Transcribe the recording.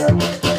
Yeah.